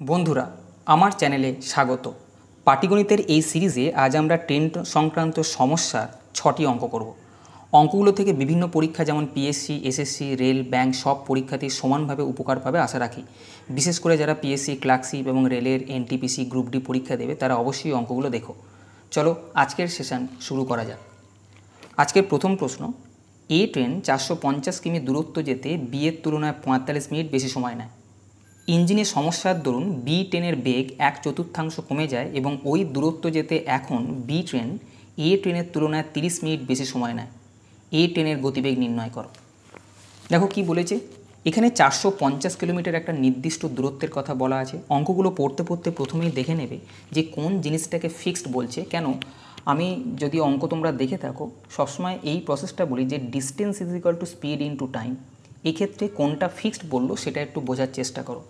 বন্ধুরা, আমার চ্যানেলে স্বাগত। পাটিগণিতের এই সিরিজে আজ আমরা ট্রেন সংক্রান্ত সমস্যার ছটি অঙ্ক করব। অঙ্কগুলো থেকে বিভিন্ন পরীক্ষা যেমন পিএসসি এসএসসি রেল, ব্যাংক সব পরীক্ষাতেই সমানভাবে উপকার পাবে আশা রাখি। বিশেষ করে যারা পিএসসি ক্লার্কশিপ এবং রেলের এনটিপিসি গ্রুপ ডি পরীক্ষা দেবে, তারা অবশ্যই অঙ্কগুলো দেখো। চলো আজকের সেশন শুরু করা যাক। আজকের প্রথম প্রশ্ন, এ ট্রেন চারশো পঞ্চাশ কিমি দূরত্ব যেতে বি এর তুলনায় পঁয়তাল্লিশ মিনিট বেশি সময় নেয়। ইঞ্জিনের সমস্যার দরুন বি ট্রেনের বেগ এক চতুর্থাংশ কমে যায় এবং ওই দূরত্ব যেতে এখন বি ট্রেন এ ট্রেনের তুলনায় তিরিশ মিনিট বেশি সময় নেয়। এ ট্রেনের গতিবেগ নির্ণয় করো। দেখো কি বলেছে? এখানে চারশো পঞ্চাশ কিলোমিটার একটা নির্দিষ্ট দূরত্বের কথা বলা আছে। অঙ্কগুলো পড়তে পড়তে প্রথমেই দেখে নেবে যে কোন জিনিসটাকে ফিক্সড বলছে। কেন? আমি যদি অঙ্ক তোমরা দেখে থাকো, সবসময় এই প্রসেসটা বলি যে distance is equal to speed into time এক্ষেত্রে কোনটা ফিক্সড বলল সেটা একটু বোঝার চেষ্টা করো।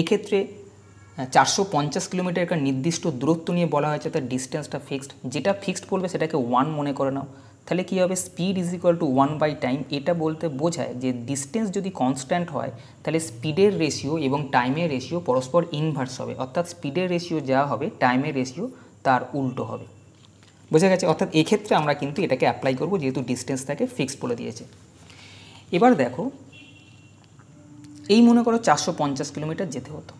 এক্ষেত্রে চারশো পঞ্চাশ কিলোমিটার একটা নির্দিষ্ট দূরত্ব নিয়ে বলা হয়েছে, তার ডিস্টেন্সটা ফিক্সড যেটা ফিক্সড বলবে সেটাকে ওয়ান মনে করে নাও। তাহলে কী হবে? Speed is equal to one by time এটা বলতে বোঝায় যে ডিস্টেন্স যদি কনস্ট্যান্ট হয়, তাহলে স্পিডের রেশিও এবং টাইমের রেশিও পরস্পর ইনভার্স হবে। অর্থাৎ স্পিডের রেশিও যা হবে টাইমের রেশিও তার উল্টো হবে। বোঝা গেছে? অর্থাৎ এক্ষেত্রে আমরা কিন্তু এটাকে অ্যাপ্লাই করব, যেহেতু ডিস্টেন্স তাকে ফিক্সড বলে দিয়েছে। এবার দেখো এই মনে করো চারশো পঞ্চাশ কিলোমিটার যেতে হতো।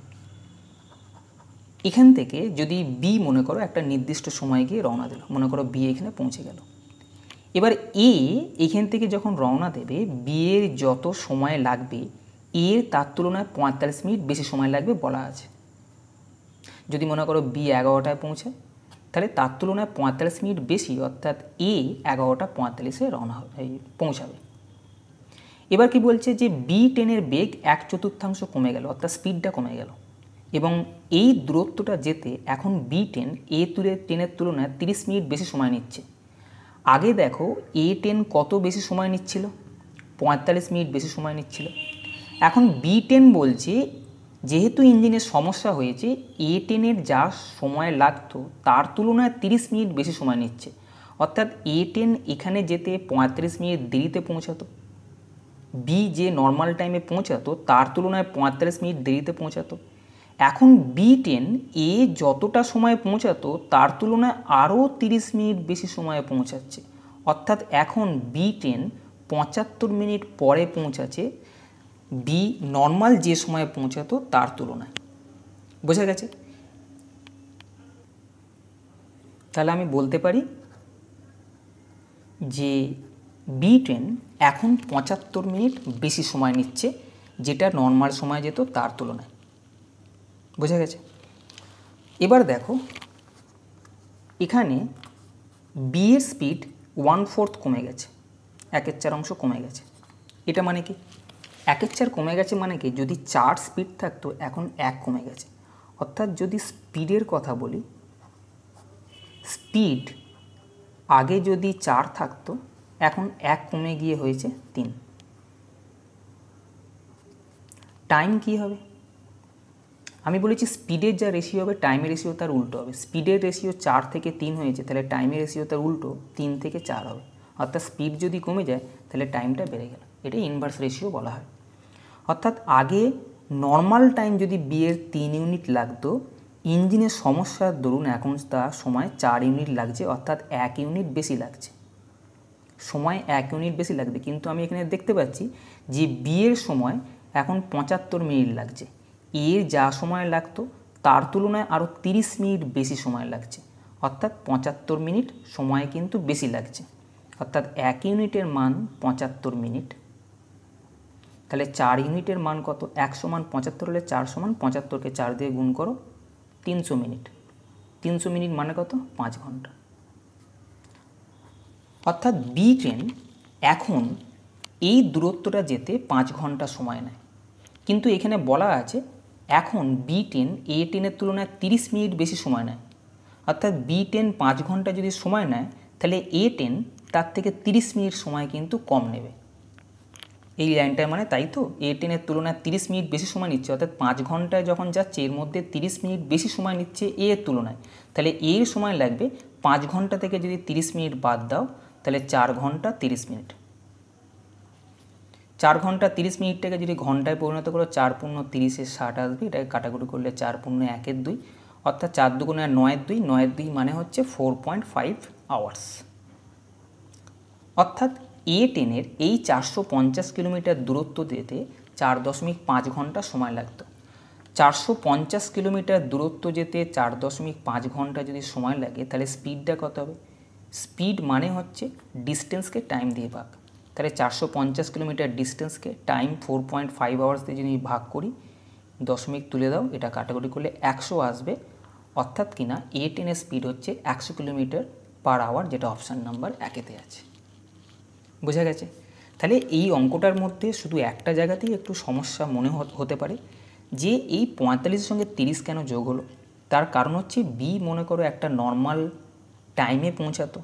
এখান থেকে যদি বি মনে করো একটা নির্দিষ্ট সময় গিয়ে রওনা দিল, মনে করো বি এখানে পৌঁছে গেল। এবার এ এখান থেকে যখন রওনা দেবে বি এর যত সময় লাগবে এর তার তুলনায় পঁয়তাল্লিশ মিনিট বেশি সময় লাগবে বলা আছে। যদি মনে করো বি এগারোটায় পৌঁছায় তাহলে তার তুলনায় পঁয়তাল্লিশ মিনিট বেশি, অর্থাৎ এ এগারোটা পঁয়তাল্লিশে রওনা পৌঁছাবে। এবার কি বলছে যে বি টেনের বেগ এক চতুর্থাংশ কমে গেল, অর্থাৎ স্পিডটা কমে গেল। এবং এই দূরত্বটা যেতে এখন বি টেন এ তুলে টেনের তুলনায় তিরিশ মিনিট বেশি সময় নিচ্ছে। আগে দেখো এ টেন কত বেশি সময় নিচ্ছিল? পঁয়তাল্লিশ মিনিট বেশি সময় নিচ্ছিল। এখন বি টেন বলছে, যেহেতু ইঞ্জিনের সমস্যা হয়েছে এ টেনের যা সময় লাগতো, তার তুলনায় তিরিশ মিনিট বেশি সময় নিচ্ছে। অর্থাৎ এ টেন এখানে যেতে পঁয়ত্রিশ মিনিট দেরিতে পৌঁছাতো। বি যে নর্মাল টাইমে পৌঁছাতো, তার তুলনায় পঁয়তাল্লিশ মিনিট দেরিতে পৌঁছাতো। এখন বি টেন এ যতটা সময়ে পৌঁছাতো, তার তুলনায় আরও তিরিশ মিনিট বেশি সময়ে পৌঁছাচ্ছে। অর্থাৎ এখন বি টেন পঁচাত্তর মিনিট পরে পৌঁছাচ্ছে বি নর্মাল যে সময়ে পৌঁছাতো, তার তুলনায়। বোঝা গেছে? তাহলে আমি বলতে পারি যে বি ট্রেন এখন পঁচাত্তর মিনিট বেশি সময় নিচ্ছে, যেটা নর্মাল সময় যেত তার তুলনায়। বোঝা গেছে? এবার দেখো, এখানে বি এর স্পিড ওয়ান ফোর্থ কমে গেছে, একের চার অংশ কমে গেছে। এটা মানে কি? একের চার কমে গেছে মানে কি? যদি চার স্পিড থাকতো, এখন এক কমে গেছে। অর্থাৎ যদি স্পিডের কথা বলি স্পিড আগে যদি চার থাকতো এখন এক কমে গিয়ে হয়েছে তিন। টাইম কি হবে? আমি বলেছি স্পিডের যা রেশিও হবে টাইমের রেশিও তার উল্টো হবে। স্পিডের রেশিও চার থেকে তিন হয়েছে, তাহলে টাইমের রেশিও তার উল্টো, তিন থেকে চার হবে। অর্থাৎ স্পিড যদি কমে যায়, তাহলে টাইমটা বেড়ে গেল। এটা ইনভার্স রেশিও বলা হয়। অর্থাৎ আগে নর্মাল টাইম যদি বিয়ের তিন ইউনিট লাগতো ইঞ্জিনের সমস্যার দরুন এখন তার সময় চার ইউনিট লাগছে, অর্থাৎ এক ইউনিট বেশি লাগছে। সময় এক ইউনিট বেশি লাগবে। কিন্তু আমি এখানে দেখতে পাচ্ছি যে বিয়ের সময় এখন পঁচাত্তর মিনিট লাগছে। এর যা সময় লাগতো, তার তুলনায় আরও তিরিশ মিনিট বেশি সময় লাগছে। অর্থাৎ পঁচাত্তর মিনিট সময় কিন্তু বেশি লাগছে। অর্থাৎ এক ইউনিটের মান পঁচাত্তর মিনিট তাহলে চার ইউনিটের মান কত? একশো মান পঁচাত্তর হলে চার সমান পঁচাত্তরকে চার দিয়ে গুণ করো, তিনশো মিনিট তিনশো মিনিট মানে কত? পাঁচ ঘণ্টা। অর্থাৎ বি ট্রেন এখন এই দূরত্বটা যেতে পাঁচ ঘণ্টা সময় নেয়। কিন্তু এখানে বলা আছে এখন বি টেন এ টেনের তুলনায় তিরিশ মিনিট বেশি সময় নেয়। অর্থাৎ বি টেন পাঁচ ঘণ্টা যদি সময় নেয়, তাহলে এ টেন তার থেকে তিরিশ মিনিট সময় কিন্তু কম নেবে। এই লাইনটার মানে তাই তো? এ টেনের তুলনায় তিরিশ মিনিট বেশি সময় নিচ্ছে। অর্থাৎ পাঁচ ঘন্টায় যখন যাচ্ছে, এর মধ্যে তিরিশ মিনিট বেশি সময় নিচ্ছে এ এর তুলনায়। তাহলে এর সময় লাগবে পাঁচ ঘণ্টা থেকে যদি তিরিশ মিনিট বাদ দাও তাহলে চার ঘণ্টা তিরিশ মিনিট। চার ঘণ্টা তিরিশ মিনিটটাকে যদি ঘন্টায় পরিণত করো, চার পূর্ণ তিরিশে ষাট আসবে, এটাকে কাটাকুটি করলে চার পূর্ণ একের দুই, অর্থাৎ চার দুগুণে নয়ের দুই নয়ের দুই মানে হচ্ছে ফোর পয়েন্ট ফাইভ আওয়ার্স অর্থাৎ এ টেনের এই চারশো পঞ্চাশ কিলোমিটার দূরত্ব যেতে চার দশমিক পাঁচ ঘণ্টা সময় লাগতো। চারশো পঞ্চাশ কিলোমিটার দূরত্ব যেতে চার দশমিক পাঁচ ঘণ্টা যদি সময় লাগে, তাহলে স্পিডটা কত হবে? স্পিড মানে হচ্ছে ডিস্টেন্সকে টাইম দিয়ে ভাগ। তাহলে চারশো পঞ্চাশ kilometre ডিস্টেন্সকে time four point five hours দিয়ে যদি ভাগ করি, দশমিক তুলে দাও, এটা কাটাকুটি করলে একশো আসবে। অর্থাৎ কিনা এ টেনের স্পিড হচ্ছে একশো কিলোমিটার পার আওয়ার যেটা অপশান নাম্বার একেতে আছে। বোঝা গেছে? তাহলে এই অঙ্কটার মধ্যে শুধু একটা জায়গাতেই একটু সমস্যা মনে হতে পারে, যে এই পঁয়তাল্লিশের সঙ্গে তিরিশ কেন যোগ হলো? তার কারণ হচ্ছে বি মনে করো একটা নর্মাল টাইমে পৌঁছাতো,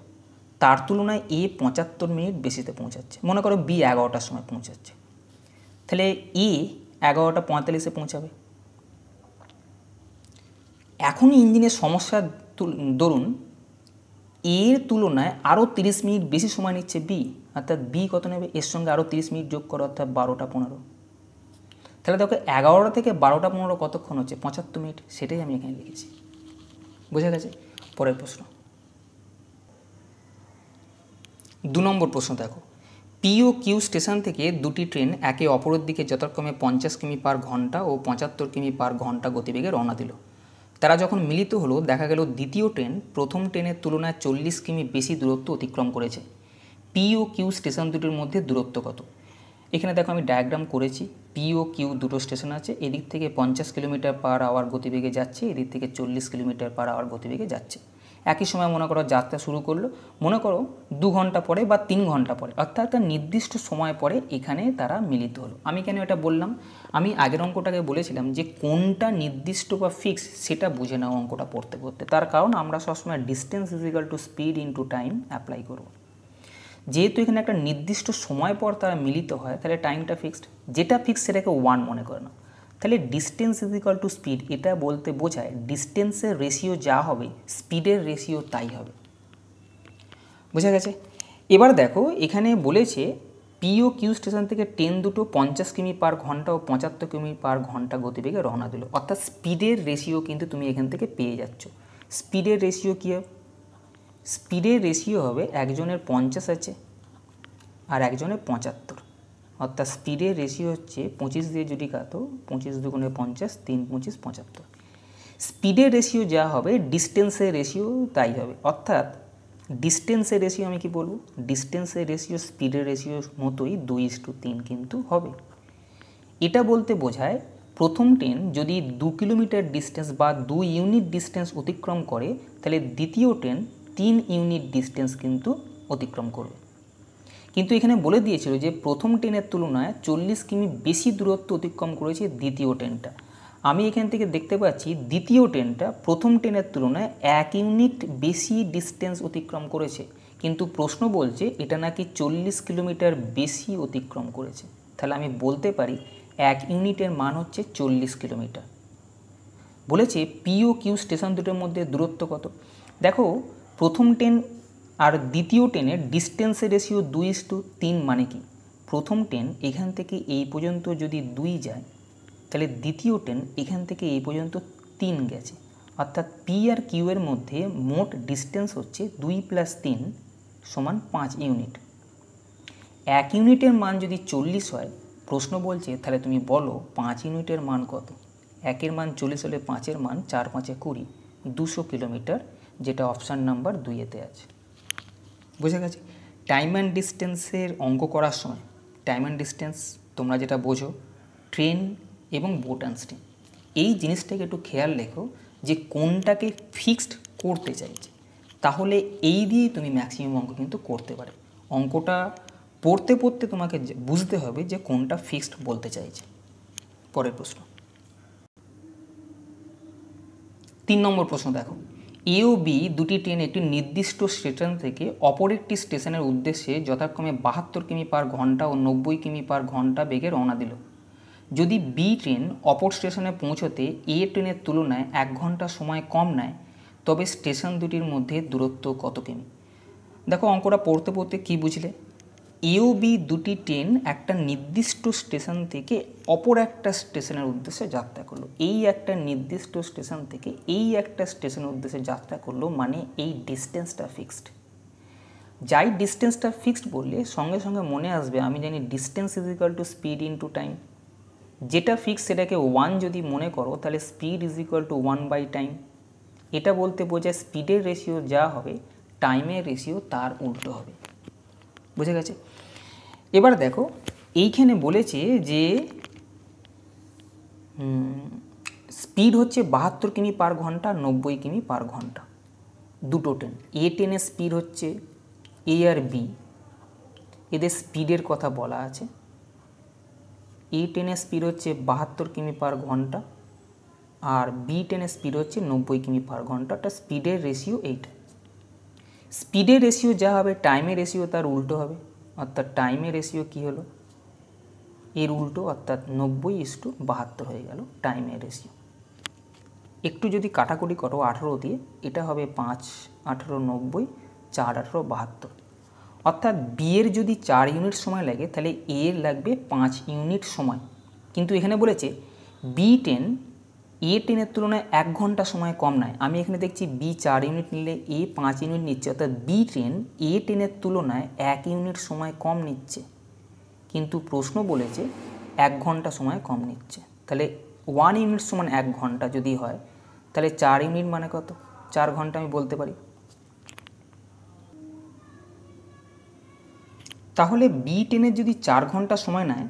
তার তুলনায় এ পঁচাত্তর মিনিট বেশিতে পৌঁছাচ্ছে। মনে করো বি এগারোটার সময় পৌঁছাচ্ছে। তাহলে এ এগারোটা পঁয়তাল্লিশে পৌঁছাবে। এখন ইঞ্জিনের সমস্যা দরুন এর তুলনায় আরও তিরিশ মিনিট বেশি সময় নিচ্ছে বি অর্থাৎ বি কত নেবে? এর সঙ্গে আরও তিরিশ মিনিট যোগ করো, অর্থাৎ বারোটা পনেরো। তাহলে দেখো এগারোটা থেকে বারোটা পনেরো কতক্ষণ হচ্ছে? পঁচাত্তর মিনিট, সেটাই আমি এখানে লিখেছি। বোঝা গেছে? পরের প্রশ্ন। দু নম্বর প্রশ্ন দেখো। পিও কিউ স্টেশন থেকে দুটি ট্রেন একে অপরের দিকে যথাক্রমে পঞ্চাশ কিমি পার ঘণ্টা ও পঁচাত্তর কিমি পার ঘণ্টা গতিবেগে রওনা দিল। তারা যখন মিলিত হলো, দেখা গেল দ্বিতীয় ট্রেন প্রথম ট্রেনের তুলনায় চল্লিশ কিমি বেশি দূরত্ব অতিক্রম করেছে। পি ও কিউ স্টেশন দুটির মধ্যে দূরত্ব কত? এখানে দেখো আমি ডায়াগ্রাম করেছি। পি ও কিউ দুটো স্টেশন আছে, এদিক থেকে পঞ্চাশ কিলোমিটার পার আওয়ার গতিবেগে যাচ্ছে, এদিক থেকে চল্লিশ কিলোমিটার পার আওয়ার গতিবেগে যাচ্ছে। একই সময় মনে করো যাত্রা শুরু করল, মনে করো দু ঘণ্টা পরে বা তিন ঘণ্টা পরে, অর্থাৎ একটা নির্দিষ্ট সময় পরে এখানে তারা মিলিত হলো। আমি কেন এটা বললাম? আমি আগের অঙ্কটাকে বলেছিলাম যে কোনটা নির্দিষ্ট বা ফিক্স সেটা বুঝে নাও অঙ্কটা পড়তে পড়তে। তার কারণ আমরা সবসময় distance is equal to speed into time apply করব। যেহেতু এখানে একটা নির্দিষ্ট সময় পর তারা মিলিত হয়, তাহলে টাইমটা ফিক্সড যেটা ফিক্স সেটাকে ওয়ান মনে করে না তাহলে distance is equal to speed এটা বলতে বোঝায় ডিস্টেন্সের রেশিও যা হবে স্পিডের রেশিও তাই হবে। বোঝা গেছে? এবার দেখো, এখানে বলেছে পিও কিউ স্টেশন থেকে ট্রেন দুটো পঞ্চাশ কিমি পার ঘণ্টা ও পঁচাত্তর কিমি পার ঘণ্টা গতিবেগে রওনা দিল। অর্থাৎ স্পিডের রেশিও কিন্তু তুমি এখান থেকে পেয়ে যাচ্ছ। স্পিডের রেশিও কী হবে? স্পিডের রেশিও হবে একজনের পঞ্চাশ আছে আর একজনের পঁচাত্তর। অর্থাৎ স্পিডের রেশিও হচ্ছে পঁচিশ দিয়ে যদি কাতো পঁচিশ দুগুণে পঞ্চাশ, তিন পঁচিশ পঁচাত্তর। স্পিডের রেশিও যা হবে ডিস্টেন্সের রেশিও তাই হবে। অর্থাৎ ডিস্টেন্সের রেশিও আমি কি বলব? ডিস্টেন্সের রেশিও স্পিডের রেশিও মতোই দুই ইস টু তিন কিন্তু হবে। এটা বলতে বোঝায় প্রথম ট্রেন যদি দু কিলোমিটার ডিস্টেন্স বা দু ইউনিট ডিস্টেন্স অতিক্রম করে, তাহলে দ্বিতীয় ট্রেন তিন ইউনিট ডিস্টেন্স কিন্তু অতিক্রম করবে। কিন্তু এখানে বলে দিয়েছিল যে প্রথম ট্রেনের তুলনায় চল্লিশ কিমি বেশি দূরত্ব অতিক্রম করেছে দ্বিতীয় ট্রেনটা। আমি এখান থেকে দেখতে পাচ্ছি দ্বিতীয় ট্রেনটা প্রথম ট্রেনের তুলনায় এক ইউনিট বেশি ডিস্টেন্স অতিক্রম করেছে। কিন্তু প্রশ্ন বলছে এটা নাকি চল্লিশ কিলোমিটার বেশি অতিক্রম করেছে। তাহলে আমি বলতে পারি এক ইউনিটের মান হচ্ছে চল্লিশ কিলোমিটার। বলেছে পিও কিউ স্টেশন দুটোর মধ্যে দূরত্ব কত? দেখো, প্রথম ট্রেন আর দ্বিতীয় টেনের ডিস্টেন্সের রেশিও দুই টু তিন মানে কি? প্রথম ট্রেন এখান থেকে এই পর্যন্ত যদি দুই যায়, তাহলে দ্বিতীয় টেন এখান থেকে এই পর্যন্ত তিন গেছে। অর্থাৎ পি আর কিউ এর মধ্যে মোট ডিস্টেন্স হচ্ছে দুই প্লাস তিন সমান পাঁচ ইউনিট। এক ইউনিটের মান যদি চল্লিশ হয়, প্রশ্ন বলছে, তাহলে তুমি বলো পাঁচ ইউনিটের মান কত? একের মান চল্লিশ হলে পাঁচের মান চার পাঁচে কুড়ি, দুশো কিলোমিটার, যেটা অপশান নাম্বার দুইয়েতে আছে। বুঝে গেছে? টাইম অ্যান্ড ডিস্টেন্সের অঙ্ক করার সময় টাইম অ্যান্ড ডিস্টেন্স তোমরা যেটা বোঝো ট্রেন এবং বোট অ্যান্ড স্টিম এই জিনিসটাকে একটু খেয়াল রেখো যে কোনটাকে ফিক্সড করতে চাইছে। তাহলে এই দিয়েই তুমি ম্যাক্সিমাম অঙ্ক কিন্তু করতে পারে। অঙ্কটা পড়তে পড়তে তোমাকে বুঝতে হবে যে কোনটা ফিক্সড বলতে চাইছে। পরের প্রশ্ন। তিন নম্বর প্রশ্ন দেখো। এ ও বি দুটি ট্রেন একটি নির্দিষ্ট স্টেশন থেকে অপর একটি স্টেশনের উদ্দেশ্যে যথাক্রমে বাহাত্তর কিমি পার ঘণ্টা ও নব্বই কিমি পার ঘণ্টা বেগে রওনা দিল। যদি বি ট্রেন অপর স্টেশনে পৌঁছতে এ ট্রেনের তুলনায় এক ঘণ্টা সময় কম নেয়, তবে স্টেশন দুটির মধ্যে দূরত্ব কত কিমি? দেখো অঙ্কটা পড়তে পড়তে কী বুঝলে? এও বি দুটি ট্রেন একটা নির্দিষ্ট স্টেশন থেকে অপর একটা স্টেশনের উদ্দেশ্যে যাত্রা করল। এই একটা নির্দিষ্ট স্টেশন থেকে এই একটা স্টেশনের উদ্দেশ্যে যাত্রা করল মানে এই ডিস্টেন্সটা ফিক্সড যাই ডিস্টেন্সটা ফিক্সড বললে সঙ্গে সঙ্গে মনে আসবে আমি জানি distance is equal to speed into time যেটা ফিক্স সেটাকে ওয়ান যদি মনে করো তাহলে speed is equal to one by time এটা বলতে বোঝায় স্পিডের রেশিও যা হবে টাইমের রেশিও তার উল্টো হবে। বুঝে গেছে? এবার দেখো, এইখানে বলেছে যে স্পিড হচ্ছে বাহাত্তর কিমি পার ঘণ্টা, নব্বই কিমি পার ঘণ্টা। দুটো ট্রেন এ ট্রেনের স্পিড হচ্ছে এ আর বি এদের স্পিডের কথা বলা আছে। এ ট্রেনের স্পিড হচ্ছে বাহাত্তর কিমি পার ঘণ্টা আর বি ট্রেনের স্পিড হচ্ছে নব্বই কিমি পার ঘণ্টা। একটা স্পিডের রেশিও এইটা স্পিডের রেশিও যা হবে টাইমের রেশিও তার উল্টো হবে। অর্থাৎ টাইমের রেশিও কী হলো? এর উল্টো অর্থাৎ নব্বই ইস্টু বাহাত্তর হয়ে গেল টাইমের রেশিও একটু যদি কাটাকুটি করো আঠেরো দিয়ে, এটা হবে পাঁচ, আঠেরো নব্বই, চার, আঠেরো বাহাত্তর। অর্থাৎ বিয়ের যদি চার ইউনিট সময় লাগে, তাহলে এর লাগবে পাঁচ ইউনিট সময়। কিন্তু এখানে বলেছে বি টেন এ টেনের তুলনায় এক ঘণ্টা সময় কম নেয়। আমি এখানে দেখছি বি চার ইউনিট নিলে এ পাঁচ ইউনিট নিচ্ছে, অর্থাৎ বি ট্রেন এ টেনের তুলনায় এক ইউনিট সময় কম নিচ্ছে। কিন্তু প্রশ্ন বলেছে এক ঘণ্টা সময় কম নিচ্ছে। তাহলে ওয়ান ইউনিট সমান এক ঘণ্টা যদি হয়, তাহলে চার ইউনিট মানে কত? চার ঘণ্টা আমি বলতে পারি। তাহলে বি টেনের যদি চার ঘণ্টা সময় নেয়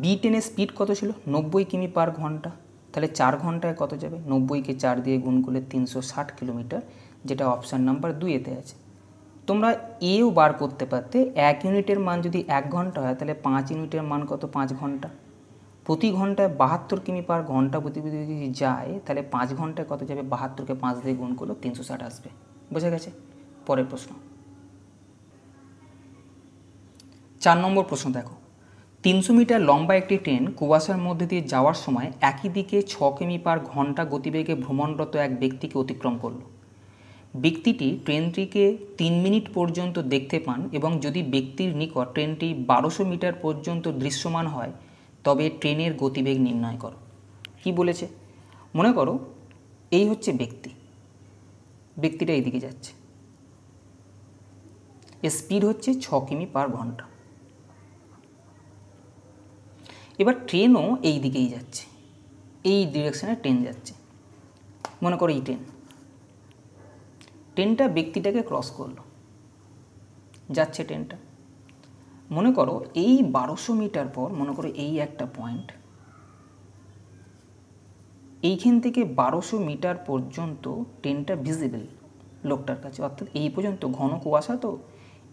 বি টেনের স্পিড কত ছিল? নব্বই কিমি পার ঘণ্টা। তাহলে চার ঘন্টায় কত যাবে? নব্বইকে চার দিয়ে গুণ করলে তিনশো ষাট কিলোমিটার, যেটা অপশান নাম্বার দুইয়েতে আছে। তোমরা এও বার করতে পারতে, এক ইউনিটের মান যদি এক ঘণ্টা হয়, তাহলে পাঁচ ইউনিটের মান কত? পাঁচ ঘণ্টা। প্রতি ঘন্টায় বাহাত্তর কিমি পার ঘণ্টা প্রতি যদি যায়, তাহলে পাঁচ ঘন্টায় কত যাবে? বাহাত্তরকে পাঁচ দিয়ে গুণ করলে তিনশো ষাট আসবে। বোঝা গেছে? পরের প্রশ্ন। চার নম্বর প্রশ্ন দেখো। তিনশো মিটার লম্বা একটি ট্রেন কুয়াশার মধ্যে দিয়ে যাওয়ার সময় একই দিকে ছ কিমি পার ঘণ্টা গতিবেগে ভ্রমণরত এক ব্যক্তিকে অতিক্রম করল। ব্যক্তিটি ট্রেনটিকে তিন মিনিট পর্যন্ত দেখতে পান এবং যদি ব্যক্তির নিকট ট্রেনটি বারোশো মিটার পর্যন্ত দৃশ্যমান হয়, তবে ট্রেনের গতিবেগ নির্ণয় করো। কি বলেছে? মনে করো, এই হচ্ছে ব্যক্তি। ব্যক্তিটা এইদিকে যাচ্ছে। স্পিড হচ্ছে ছ কিমি পার ঘণ্টা। এবার ট্রেনও এই দিকেই যাচ্ছে। এই ডিরেকশানে ট্রেন যাচ্ছে। মনে করো এই ট্রেন ট্রেনটা ব্যক্তিটাকে ক্রস করল। যাচ্ছে ট্রেনটা মনে করো এই বারোশো মিটার পর, মনে করো এই একটা পয়েন্ট এইখান থেকে বারোশো মিটার পর্যন্ত ট্রেনটা ভিজিবল লোকটার কাছে। অর্থাৎ এই পর্যন্ত ঘন কুয়াশা তো,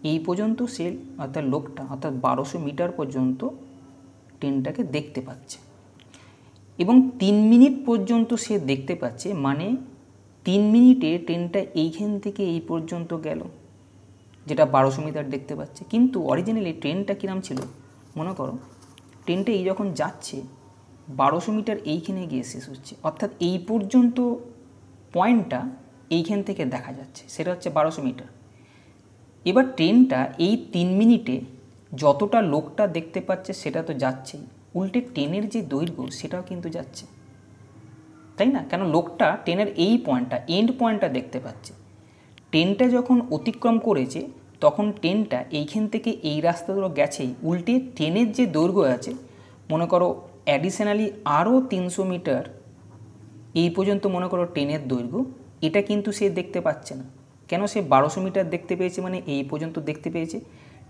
এই পর্যন্ত সে, অর্থাৎ লোকটা, অর্থাৎ বারোশো মিটার পর্যন্ত ট্রেনটাকে দেখতে পাচ্ছে। এবং তিন মিনিট পর্যন্ত সে দেখতে পাচ্ছে মানে তিন মিনিটে ট্রেনটা এইখান থেকে এই পর্যন্ত গেল, যেটা বারোশো মিটার দেখতে পাচ্ছে। কিন্তু অরিজিনালি ট্রেনটা কিরাম ছিল, মনে করো, ট্রেনটা এই যখন যাচ্ছে, বারোশো মিটার এইখানে গিয়ে শেষ হচ্ছে। অর্থাৎ এই পর্যন্ত পয়েন্টটা এইখান থেকে দেখা যাচ্ছে, সেটা হচ্ছে বারোশো মিটার। এবার ট্রেনটা এই তিন মিনিটে যতটা লোকটা দেখতে পাচ্ছে সেটা তো যাচ্ছেই। উল্টে ট্রেনের যে দৈর্ঘ্য সেটাও কিন্তু যাচ্ছে। তাই না? কেন লোকটা ট্রেনের এই পয়েন্টটা এন্ড পয়েন্টটা দেখতে পাচ্ছে। ট্রেনটা যখন অতিক্রম করেছে, তখন ট্রেনটা এইখান থেকে এই রাস্তাগুলো গেছেই। উল্টে ট্রেনের যে দৈর্ঘ্য আছে, মনে করো অ্যাডিশনালি আরও তিনশো মিটার, এই পর্যন্ত মনে করো ট্রেনের দৈর্ঘ্য, এটা কিন্তু সে দেখতে পাচ্ছে না। কেন সে বারোশো মিটার দেখতে পেয়েছে মানে এই পর্যন্ত দেখতে পেয়েছে?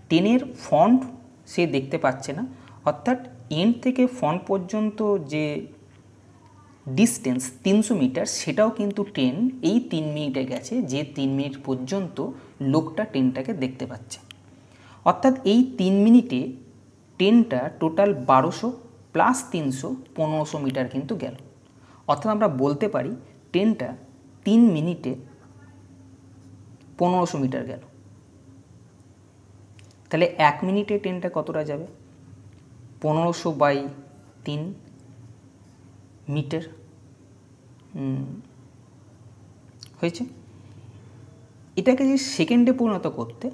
ট্রেনের ফন্ট সে দেখতে পাচ্ছে না। অর্থাৎ এন্ড থেকে ফন্ট পর্যন্ত যে ডিস্টেন্স তিনশো মিটার, সেটাও কিন্তু ট্রেন এই তিন মিনিটে গেছে, যে তিন মিনিট পর্যন্ত লোকটা ট্রেনটাকে দেখতে পাচ্ছে। অর্থাৎ এই তিন মিনিটে ট্রেনটা টোটাল বারোশো প্লাস তিনশো, পনেরোশো মিটার কিন্তু গেল। অর্থাৎ আমরা বলতে পারি ট্রেনটা তিন মিনিটে পনেরোশো মিটার গেল। তাহলে এক মিনিটে ট্রেনটা কতটা যাবে? পনেরোশো বাই তিন মিটার। হয়েছে? এটাকে যে সেকেন্ডে পরিণত করতে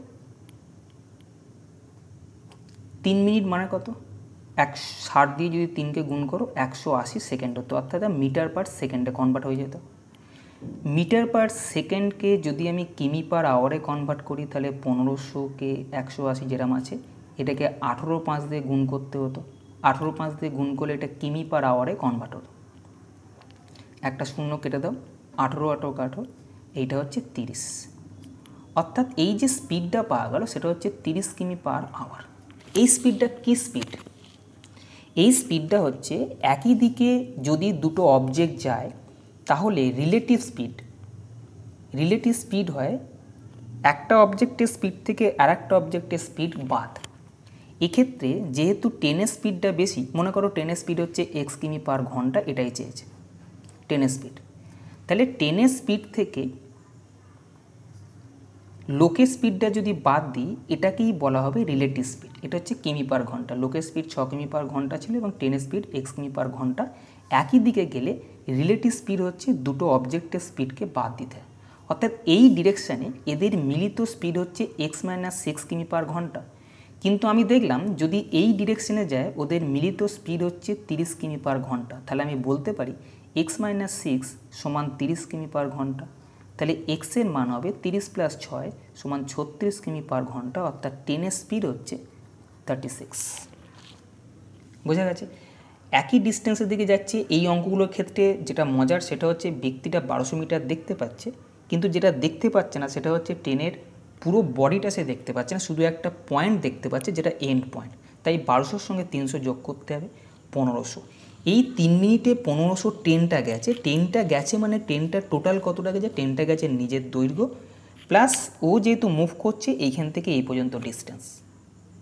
তিন মিনিট মানে কত? এক ষাট দিয়ে যদি তিনকে গুণ করো, একশো আশি সেকেন্ড হতো। অর্থাৎ মিটার পার সেকেন্ডে কনভার্ট হয়ে যেত। মিটার পার সেকেন্ডকে যদি আমি কিমি পার আওয়ারে কনভার্ট করি, তাহলে পনেরোশোকে একশো আশি যেরাম আছে, এটাকে আঠেরো পাঁচ দিয়ে গুণ করতে হতো। আঠেরো পাঁচ দিয়ে গুণ করলে এটা কিমি পার আওয়ারে কনভার্ট হতো। একটা শূন্য কেটে দাও, আঠেরো আঠেরো কাঠো এইটা হচ্ছে তিরিশ। অর্থাৎ এই যে স্পিডটা পাওয়া গেল, সেটা হচ্ছে তিরিশ কিমি পার আওয়ার। এই স্পিডটা কী স্পিড এই স্পিডটা হচ্ছে একই দিকে যদি দুটো অবজেক্ট যায় তাহলে রিলেটিভ স্পিড রিলেটিভ স্পিড হয় একটা অবজেক্টের স্পিড থেকে আর একটা অবজেক্টের স্পিড বাদ। এক্ষেত্রে যেহেতু টেনের স্পিডটা বেশি, মনে করো টেনের স্পিড হচ্ছে এক্স কিমি পার ঘণ্টা, এটাই চেয়েছে টেনের স্পিড তাহলে টেনের স্পিড থেকে লোকের স্পিডটা যদি বাদ দিই, এটাকেই বলা হবে রিলেটিভ স্পিড এটা হচ্ছে কিমি পার ঘণ্টা, লোকের স্পিড ছ কিমি পার ঘণ্টা ছিল এবং টেনের স্পিড এক্স কিমি পার ঘণ্টা। একই দিকে গেলে রিলেটিভ স্পিড হচ্ছে দুটো অবজেক্টের স্পিডকে বাদ দিতে। অর্থাৎ এই ডিরেকশানে এদের মিলিত স্পিড হচ্ছে এক্স মাইনাস সিক্স কিমি পার ঘণ্টা। কিন্তু আমি দেখলাম যদি এই ডিরেকশানে যায়, ওদের মিলিত স্পিড হচ্ছে তিরিশ কিমি পার ঘণ্টা। তাহলে আমি বলতে পারি এক্স মাইনাস সিক্স সমান তিরিশ কিমি পার ঘণ্টা। তাহলে এক্সের মান হবে তিরিশ প্লাস ছয় সমান ছত্রিশ কিমি পার ঘণ্টা, অর্থাৎ টেনের স্পিড হচ্ছে থার্টি সিক্স বোঝা গেছে? একই ডিস্টেন্সের দিকে যাচ্ছে, এই অঙ্কগুলোর ক্ষেত্রে যেটা মজার সেটা হচ্ছে ব্যক্তিটা বারোশো মিটার দেখতে পাচ্ছে, কিন্তু যেটা দেখতে পাচ্ছে না সেটা হচ্ছে ট্রেনের পুরো বডিটা সে দেখতে পাচ্ছে না, শুধু একটা পয়েন্ট দেখতে পাচ্ছে যেটা এন্ড পয়েন্ট তাই বারোশোর সঙ্গে তিনশো যোগ করতে হবে পনেরোশো। এই তিন মিনিটে পনেরোশো ট্রেনটা গেছে ট্রেনটা গেছে মানে ট্রেনটা টোটাল কতটা গেছে? ট্রেনটা গেছে নিজের দৈর্ঘ্য প্লাস ও যেহেতু মুভ করছে, এইখান থেকে এই পর্যন্ত ডিস্টেন্স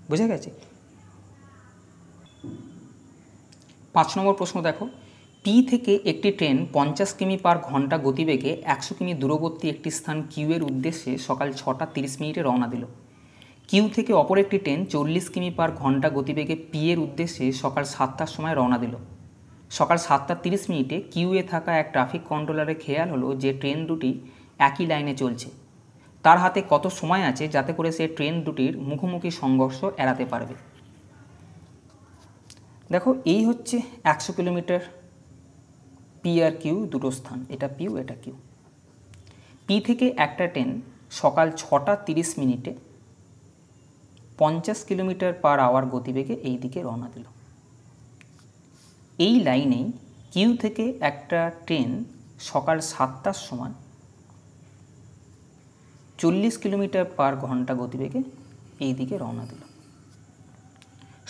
বোঝা গেছে? পাঁচ নম্বর প্রশ্ন দেখো। পি থেকে একটি ট্রেন পঞ্চাশ কিমি পার ঘণ্টা গতিবেগে একশো কিমি দূরবর্তী একটি স্থান কিউ এর উদ্দেশ্যে সকাল ছটা তিরিশ মিনিটে রওনা দিল। কিউ থেকে অপর একটি ট্রেন চল্লিশ কিমি পার ঘণ্টা গতিবেগে পি এর উদ্দেশ্যে সকাল সাতটার সময় রওনা দিল। সকাল সাতটা তিরিশ মিনিটে কিউয়ে থাকা এক ট্রাফিক কন্ট্রোলারের খেয়াল হলো যে ট্রেন দুটি একই লাইনে চলছে। তার হাতে কত সময় আছে যাতে করে সে ট্রেন দুটির মুখোমুখি সংঘর্ষ এড়াতে পারবে। দেখো, এই হচ্ছে একশো কিলোমিটার পি আর কিউ দুটো স্থান। এটা পিউ এটা কিউ পি থেকে একটা ট্রেন সকাল ছটা তিরিশ মিনিটে পঞ্চাশ কিলোমিটার পার আওয়ার গতিবেগে এই দিকে রওনা দিল। এই লাইনেই কিউ থেকে একটা ট্রেন সকাল সাতটার সময় চল্লিশ কিলোমিটার পার ঘণ্টা গতিবেগে এই দিকে রওনা দিল।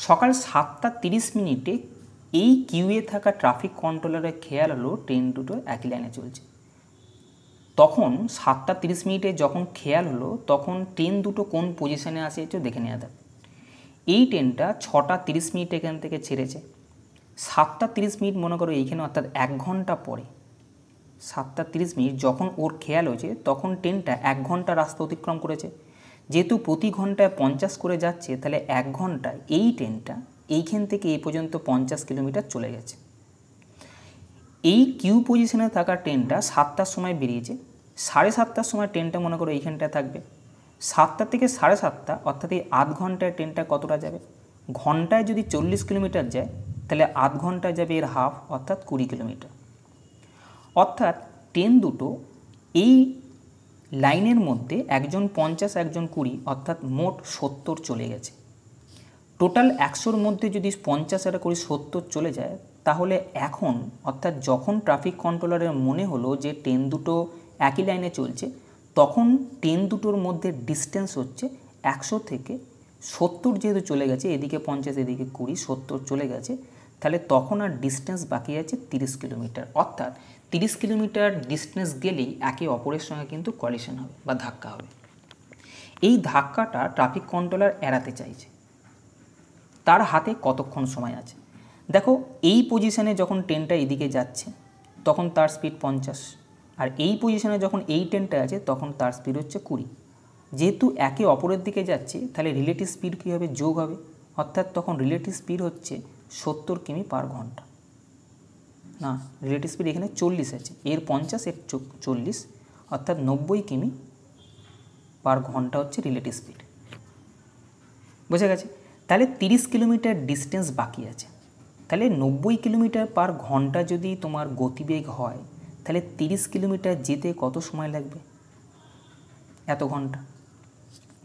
সকাল সাতটা তিরিশ মিনিটে এই কিউয়ে থাকা ট্রাফিক কন্ট্রোলারের খেয়াল হলো ট্রেন দুটো একই লাইনে চলছে। তখন সাতটা তিরিশ মিনিটে যখন খেয়াল হলো, তখন ট্রেন দুটো কোন পজিশনে আসে একটু দেখে নেওয়া যাক। এই ট্রেনটা ছটা তিরিশ মিনিট এখান থেকে ছেড়েছে। সাতটা তিরিশ মিনিট মনে করো এইখানে অর্থাৎ এক ঘণ্টা পরে, সাতটা তিরিশ মিনিট যখন ওর খেয়াল হয়েছে, তখন ট্রেনটা এক ঘণ্টা রাস্তা অতিক্রম করেছে। যেহেতু প্রতি ঘন্টায় পঞ্চাশ করে যাচ্ছে, তাহলে এক ঘন্টায় এই ট্রেনটা এইখান থেকে এই পর্যন্ত পঞ্চাশ কিলোমিটার চলে গেছে। এই কিউ পজিশনে থাকা ট্রেনটা সাতটার সময় বেরিয়েছে। সাড়ে সাতটার সময় ট্রেনটা মনে করো এইখানটায় থাকবে। সাতটা থেকে সাড়ে সাতটা, অর্থাৎ এই আধ ঘন্টায় ট্রেনটা কতটা যাবে? ঘন্টায় যদি চল্লিশ কিলোমিটার যায়, তাহলে আধ ঘন্টায় যাবে এর হাফ, অর্থাৎ কুড়ি কিলোমিটার। অর্থাৎ ট্রেন দুটো এই লাইনের মধ্যে একজন পঞ্চাশ, একজন কুড়ি, অর্থাৎ মোট সত্তর চলে গেছে। টোটাল একশোর মধ্যে যদি পঞ্চাশ আর কুড়ি সত্তর চলে যায়, তাহলে এখন, অর্থাৎ যখন ট্রাফিক কন্ট্রোলারের মনে হলো যে ট্রেন দুটো একই লাইনে চলছে, তখন ট্রেন দুটোর মধ্যে ডিস্টেন্স হচ্ছে একশো থেকে সত্তর যেহেতু চলে গেছে, এদিকে পঞ্চাশ, এদিকে কুড়ি, সত্তর চলে গেছে, তাহলে তখন আর ডিস্টেন্স বাকি আছে তিরিশ কিলোমিটার। অর্থাৎ তিরিশ কিলোমিটার ডিস্টেন্স গেলেই একে অপরের সঙ্গে কিন্তু কলিশন হবে বা ধাক্কা হবে। এই ধাক্কাটা ট্রাফিক কন্ট্রোলার এড়াতে চাইছে। তার হাতে কতক্ষণ সময় আছে? দেখো, এই পজিশনে যখন ট্রেনটা এদিকে যাচ্ছে, তখন তার স্পিড পঞ্চাশ। আর এই পজিশনে যখন এই ট্রেনটা আছে, তখন তার স্পিড হচ্ছে কুড়ি। যেহেতু একে অপরের দিকে যাচ্ছে, তাহলে রিলেটিভ স্পিড কী হবে যোগ হবে? অর্থাৎ তখন রিলেটিভ স্পিড হচ্ছে সত্তর কিমি পার ঘণ্টা। না রিলেটিভ স্পিড এখানে চল্লিশ আছে। এর পঞ্চাশ, এর চল্লিশ, অর্থাৎ নব্বই কিমি পার ঘণ্টা হচ্ছে রিলেটিভ স্পিড বোঝা গেছে? তাহলে তিরিশ কিলোমিটার ডিস্টেন্স বাকি আছে। তাহলে নব্বই কিলোমিটার পার ঘণ্টা যদি তোমার গতিবেগ হয়, তাহলে তিরিশ কিলোমিটার যেতে কত সময় লাগবে? এত ঘণ্টা।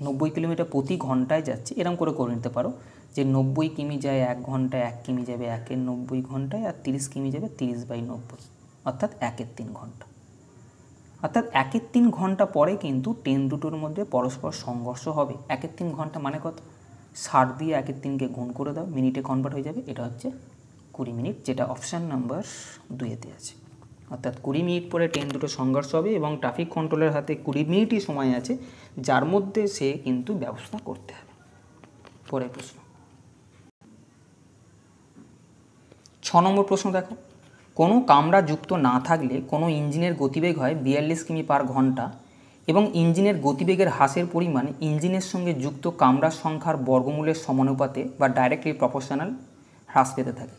নব্বই কিলোমিটার প্রতি ঘন্টায় যাচ্ছে এরকম করে করে নিতে পারো। যে নব্বই কিমি যায় এক ঘন্টায় এক কিমি যাবে একের নব্বই ঘন্টায় আর তিরিশ কিমি যাবে তিরিশ বাই নব্বই। অর্থাৎ একের তিন ঘণ্টা। অর্থাৎ একের তিন ঘণ্টা পরে কিন্তু ট্রেন দুটোর মধ্যে পরস্পর সংঘর্ষ হবে। একের তিন ঘণ্টা মানে কত? ষাট দিয়ে একের তিনকে গুণ করে দাও, মিনিটে কনভার্ট হয়ে যাবে। এটা হচ্ছে কুড়ি মিনিট, যেটা অপশান নাম্বার দুইয়েতে আছে। অর্থাৎ কুড়ি মিনিট পরে ট্রেন দুটো সংঘর্ষ হবে এবং ট্রাফিক কন্ট্রোলের হাতে কুড়ি মিনিটই সময় আছে, যার মধ্যে সে কিন্তু ব্যবস্থা করতে হবে। পরের প্রশ্ন। নম্বর প্রশ্ন দেখো। কোনো কামরা যুক্ত না থাকলে কোনো ইঞ্জিনের গতিবেগ হয় বিয়াল্লিশ কিমি পার ঘণ্টা এবং ইঞ্জিনের গতিবেগের হ্রাসের পরিমাণ ইঞ্জিনের সঙ্গে যুক্ত কামরার সংখ্যার বর্গমূলের সমানুপাতে বা ডাইরেক্টলি প্রপোর্শনাল হ্রাস পেতে থাকে।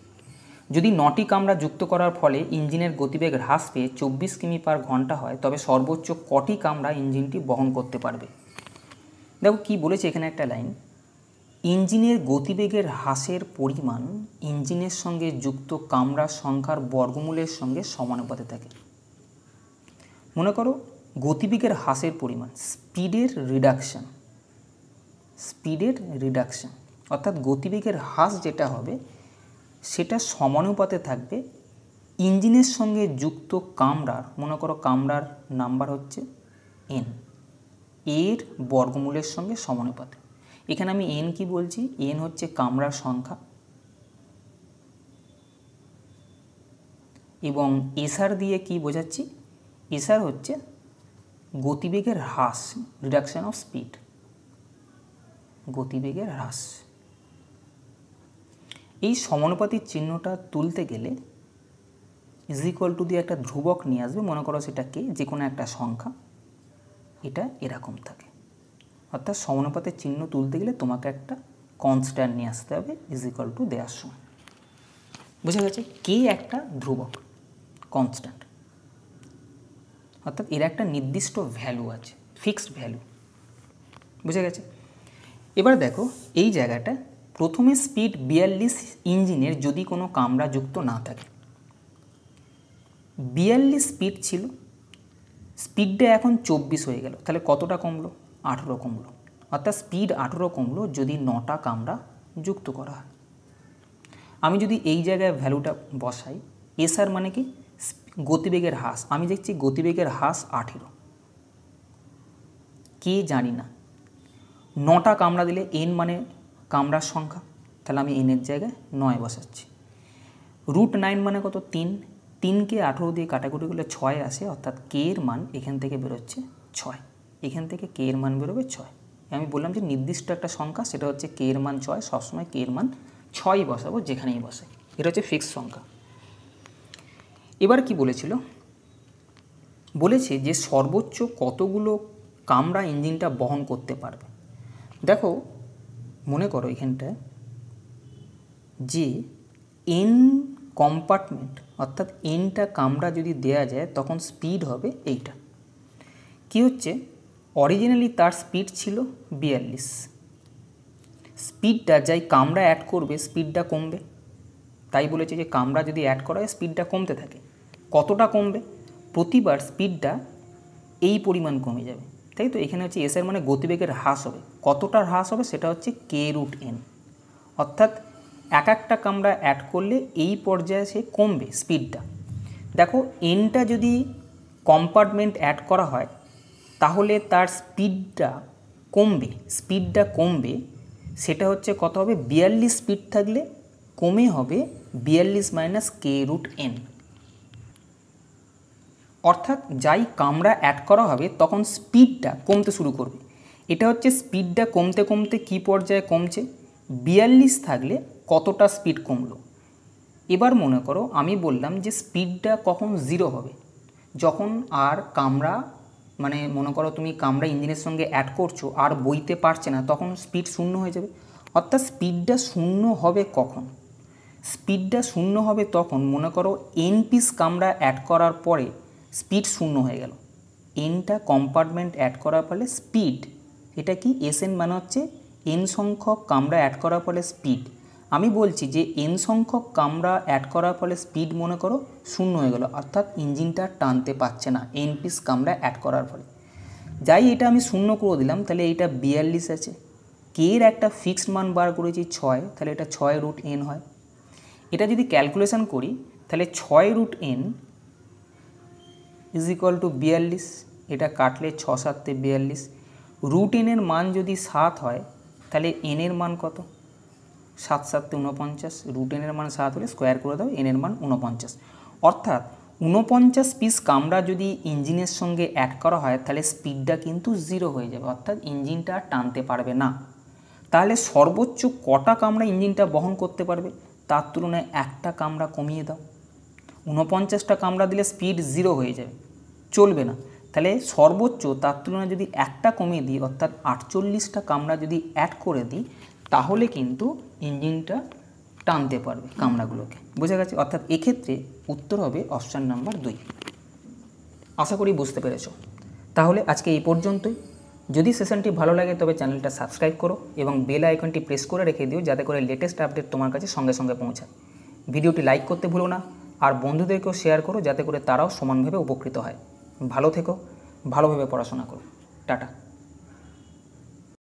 যদি নটি কামরা যুক্ত করার ফলে ইঞ্জিনের গতিবেগ হ্রাস পেয়ে চব্বিশ কিমি পার ঘণ্টা হয়, তবে সর্বোচ্চ কটি কামরা ইঞ্জিনটি বহন করতে পারবে? দেখো কি বলেছে এখানে একটা লাইন। ইঞ্জিনের গতিবেগের হ্রাসের পরিমাণ ইঞ্জিনের সঙ্গে যুক্ত কামরার সংখ্যার বর্গমূলের সঙ্গে সমানুপাতে থাকে। মনে করো, গতিবেগের হ্রাসের পরিমাণ, স্পিডের রিডাকশান স্পিডের রিডাকশান অর্থাৎ গতিবেগের হ্রাস যেটা হবে, সেটা সমানুপাতে থাকবে ইঞ্জিনের সঙ্গে যুক্ত কামরার, মনে করো কামরার নাম্বার হচ্ছে এন এর বর্গমূলের সঙ্গে সমানুপাতে। এখানে আমি এন কি বলছি? এন হচ্ছে কামরার সংখ্যা। এবং এসআর দিয়ে কি বোঝাচ্ছি? এসআর হচ্ছে গতিবেগের হ্রাস রিডাকশন অফ স্পিড গতিবেগের হ্রাস। এই সমানুপাতির চিহ্নটা তুলতে গেলে ইজ ইকুয়াল টু দিয়ে একটা ধ্রুবক নিয়ে আসবে। মনে করো সেটা কে যে কোনো একটা সংখ্যা, এটা এরকম থাকে। অর্থাৎ সমানুপাতের চিহ্ন তুলতে গেলে তোমাকে একটা কনস্ট্যান্ট নিয়ে আসতে হবে ইজ ইকুয়াল টু দেওয়ার সময়। বুঝে গেছে? কে একটা ধ্রুবক কনস্ট্যান্ট অর্থাৎ এর একটা নির্দিষ্ট ভ্যালু আছে ফিক্সড ভ্যালু বুঝে গেছে? এবার দেখো, এই জায়গাটা প্রথমে স্পিড বিয়াল্লিশ ইঞ্জিনের যদি কোনো কামরা যুক্ত না থাকে। বিয়াল্লিশ স্পিড ছিল স্পিডটা এখন চব্বিশ হয়ে গেল। তাহলে কতটা কমলো? আঠেরো কমলো। অর্থাৎ স্পিড আঠেরো কমলো যদি নটা কামরা যুক্ত করা হয়। আমি যদি এই জায়গায় ভ্যালুটা বসাই এসআর মানে কি? গতিবেগের হ্রাস। আমি দেখছি গতিবেগের হ্রাস আঠেরো। কে জানি না। নটা কামড়া দিলে এন মানে কামড়ার সংখ্যা। তাহলে আমি এনের জায়গায় নয় বসাচ্ছি। রুট নাইন মানে কত? তিন। তিনকে আঠেরো দিয়ে কাটাকুটি করলে ছয় আসে, অর্থাৎ কে এর মান এখান থেকে বেরোচ্ছে ছয়। এখান থেকে কে এর মান বেরোবে ছয়। আমি বললাম যে নির্দিষ্ট একটা সংখ্যা, সেটা হচ্ছে কে এর মান ছয়, সবসময় কে এর মান ছয়ই বসাবো, যেখানেই বসে। এটা হচ্ছে ফিক্সড সংখ্যা। এবার কি বলেছিল? বলেছে যে সর্বোচ্চ কতগুলো কামরা ইঞ্জিনটা বহন করতে পারবে। দেখো, মনে করো এখানটায় যে এন কম্পার্টমেন্ট অর্থাৎ এনটা কামরা যদি দেয়া যায়, তখন স্পিড হবে এইটা। কি হচ্ছে? অরিজিনালি তার স্পিড ছিল বিয়াল্লিশ। স্পিডটা যাই কামরা অ্যাড করবে, স্পিডটা কমবে। তাই বলেছে যে কামরা যদি অ্যাড করা হয়, স্পিডটা কমতে থাকে। কতটা কমবে? প্রতিবার স্পিডটা এই পরিমাণ কমে যাবে। তাই তো? এখানে হচ্ছে এসের মানে গতিবেগের হ্রাস হবে। কতটা হ্রাস হবে সেটা হচ্ছে কে রুট এন অর্থাৎ এক একটা কামরা অ্যাড করলে এই পর্যায়ে সে কমবে স্পিডটা। দেখো এনটা যদি কম্পার্টমেন্ট অ্যাড করা হয় তাহলে তার স্পিডটা কমবে স্পিডটা কমবে, সেটা হচ্ছে কত হবে? বিয়াল্লিশ স্পিড থাকলে কমে হবে বিয়াল্লিশ মাইনাস কে রুট এন। অর্থাৎ যাই কামরা অ্যাড করা হবে, তখন স্পিডটা কমতে শুরু করবে। এটা হচ্ছে স্পিডটা কমতে কমতে কি পর্যায়ে কমছে? বিয়াল্লিশ থাকলে কতটা স্পিড কমলো? এবার মনে করো, আমি বললাম যে স্পিডটা কখন জিরো হবে? যখন আর কামরা মানে মনে করো তুমি কামরা ইঞ্জিনের সঙ্গে অ্যাড করছ, আর বইতে পারছে না, তখন স্পিড শূন্য হয়ে যাবে। অর্থাৎ স্পিডটা শূন্য হবে কখন? স্পিডটা শূন্য হবে তখন, মনে করো এন পিস কামরা অ্যাড করার পরে স্পিড শূন্য হয়ে গেল। এনটা কম্পার্টমেন্ট অ্যাড করার ফলে স্পিড এটা কি এস এন মানে হচ্ছে এন সংখ্যক কামরা অ্যাড করার ফলে স্পিড আমি বলছি যে এন সংখ্যক কামরা অ্যাড করার ফলে স্পিড মনে করো শূন্য হয়ে গেল, অর্থাৎ ইঞ্জিনটা টানতে পারছে না এন পিস কামরা অ্যাড করার ফলে। যাই এটা আমি শূন্য করে দিলাম, তাহলে এইটা বিয়াল্লিশ আছে। কে এর একটা ফিক্সড মান বার করেছি ছয়, তাহলে এটা ছয় রুট এন হয়। এটা যদি ক্যালকুলেশন করি, তাহলে ছয় root N is equal to বিয়াল্লিশ, এটা কাটলে ছ সাতে বিয়াল্লিশ। রুট এনের মান যদি সাত হয়, তাহলে এনের মান কত? সাত সাতে উনপঞ্চাশ রুট এনের মান সাত হলে স্কোয়ার করে দাও এনের মান উনপঞ্চাশ। অর্থাৎ উনপঞ্চাশ পিস কামরা যদি ইঞ্জিনের সঙ্গে অ্যাড করা হয়, তাহলে স্পিডটা কিন্তু জিরো হয়ে যাবে, অর্থাৎ ইঞ্জিনটা টানতে পারবে না। তাহলে সর্বোচ্চ কটা কামরা ইঞ্জিনটা বহন করতে পারবে? তার তুলনায় একটা কামরা কমিয়ে দাও। উনপঞ্চাশটা কামরা দিলে স্পিড জিরো হয়ে যাবে। চলবে না। তাহলে সর্বোচ্চ তার তুলনায় যদি একটা কমিয়ে দিই, অর্থাৎ আটচল্লিশটা কামরা যদি অ্যাড করে দিই, তাহলে কিন্তু ইঞ্জিনটা টানতে পারবে কামরাগুলোকে। বোঝা গেছে? অর্থাৎ এক্ষেত্রে উত্তর হবে অপশান নাম্বার দুই। আশা করি বুঝতে পেরেছ। তাহলে আজকে এই পর্যন্তই। যদি সেশনটি ভালো লাগে, তবে চ্যানেলটা সাবস্ক্রাইব করো এবং বেল আইকনটি প্রেস করে রেখে দিও, যাতে করে লেটেস্ট আপডেট তোমার কাছে সঙ্গে সঙ্গে পৌঁছায়। ভিডিওটি লাইক করতে ভুলো না, আর বন্ধুদেরকেও শেয়ার করো, যাতে করে তারাও সমানভাবে উপকৃত হয়। ভালো থেকো, ভালোভাবে পড়াশোনা করো। টাটা।